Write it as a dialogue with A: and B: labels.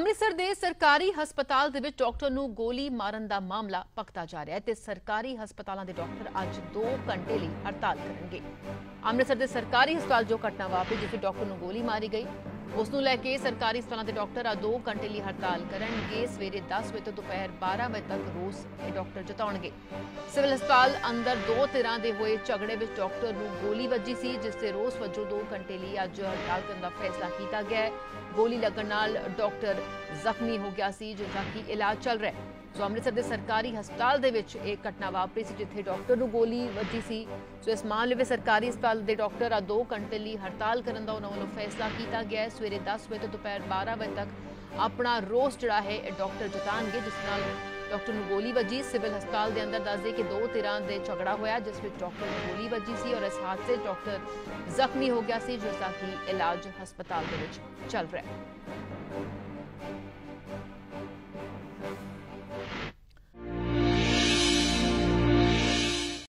A: ਅੰਮ੍ਰਿਤਸਰ ਦੇ ਸਰਕਾਰੀ ਹਸਪਤਾਲ ਦੇ ਵਿੱਚ ਡਾਕਟਰ ਨੂੰ ਗੋਲੀ ਮਾਰਨ ਦਾ ਮਾਮਲਾ ਪਕਤਾ ਜਾ ਰਿਹਾ ਹੈ ਤੇ ਸਰਕਾਰੀ ਹਸਪਤਾਲਾਂ ਦੇ ਡਾਕਟਰ ਅੱਜ 2 ਘੰਟੇ ਲਈ ਹੜਤਾਲ ਕਰਨਗੇ। ਅੰਮ੍ਰਿਤਸਰ ਦੇ ਸਰਕਾਰੀ ਹਸਪਤਾਲ ਜੋ ਘਟਨਾ ਵਾਪਰੀ, ਜਿੱਥੇ ਡਾਕਟਰ ਨੂੰ ਗੋਲੀ ਮਾਰੀ ਗਈ ਉਸ ਨੂੰ ਲੈ ਕੇ ਸਰਕਾਰੀ ਹਸਪਤਾਲਾਂ ਦੇ ਡਾਕਟਰ ਅੱਜ 2 ਘੰਟੇ ਲਈ ਹੜਤਾਲ ਕਰਨਗੇ। ਸਵੇਰੇ 10 ਵਜੇ ਤੋਂ ਦੁਪਹਿਰ 12 ਵਜੇ ਤੱਕ ਰੋਸ ਇਹ ਡਾਕਟਰ ਜਤਾਉਣਗੇ। ਸਿਵਲ ਹਸਪਤਾਲ ਅੰਦਰ ਦੋ ਧਿਰਾਂ ਦੇ ਹੋਏ ਝਗੜੇ ਵਿੱਚ ਡਾਕਟਰ ਨੂੰ ਗੋਲੀ ਵੱਜੀ ਸੀ, ਜਿਸ ਤੇ ਰੋਸ ਵਜੋਂ 2 ਘੰਟੇ ਲਈ ਅੱਜ ਹੜਤਾਲ ਕਰਨ ਦਾ ਫੈਸਲਾ ਕੀਤਾ ਗਿਆ ਹੈ। ਗੋਲੀ ਲੱਗਣ ਨਾਲ ਡਾਕਟਰ ਜ਼ਖਮੀ ਹੋ ਗਿਆ ਸੀ ਜਿਸ ਦਾ ਕਿ ਇਲਾਜ ਚੱਲ ਰਿਹਾ ਹੈ। ਸੋ ਅੰਮ੍ਰਿਤਸਰ ਦੇ ਸਰਕਾਰੀ ਹਸਪਤਾਲ ਦੇ ਵਿੱਚ ਇਹ ਘਟਨਾ ਵਾਪਰੀ ਸੀ, ਜਿੱਥੇ ਡਾਕਟਰ ਨੂੰ ਗੋਲੀ ਵੱਜੀ ਸੀ। ਸੋ ਇਸ ਮਾਮਲੇ ਵਿੱਚ ਸਰਕਾਰੀ ਹਸਪਤਾਲ ਦੇ ਡਾਕਟਰ ਆ 2 ਘੰਟੇ ਲਈ ਹੜਤਾਲ ਕਰਨ ਦਾ ਉਹਨਾਂ ਵੱਲੋਂ ਫੈਸਲਾ ਕੀਤਾ ਗਿਆ ਹੈ। ਸਵੇਰੇ 10 ਵਜੇ ਤੋਂ ਦੁਪਹਿਰ 12 ਵਜੇ ਤੱਕ ਆਪਣਾ ਰੋਸ ਜਿਹੜਾ ਹੈ ਇਹ ਡਾਕਟਰ ਜਤਾਣਗੇ, ਜਿਸ ਨਾਲ ਡਾਕਟਰ ਨੂੰ ਗੋਲੀ ਵੱਜੀ ਸਿਵਲ ਹਸਪਤਾਲ ਦੇ ਅੰਦਰ ਦੱਸਦੇ ਕਿ ਦੋ ਧਿਰਾਂ ਦੇ ਝਗੜਾ ਹੋਇਆ, ਜਿਸ ਵਿੱਚ ਡਾਕਟਰ ਨੂੰ ਗੋਲੀ ਵੱਜੀ ਸੀ ਔਰ ਇਸ ਹਾਦਸੇ ਡਾਕਟਰ ਜ਼ਖਮੀ ਹੋ ਗਿਆ ਸੀ, ਜਿਸ ਦਾ ਕਿ ਇਲਾਜ ਹਸਪਤਾਲ ਦੇ ਵਿੱਚ ਚੱਲ ਰਿਹਾ ਹੈ।